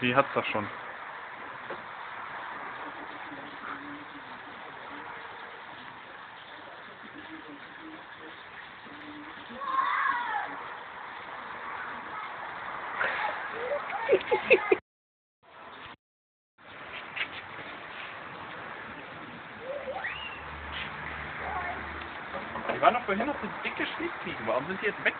sie hat's doch schon. Die waren doch vorhin noch so dicke Schneefliege. Warum sind die jetzt weg?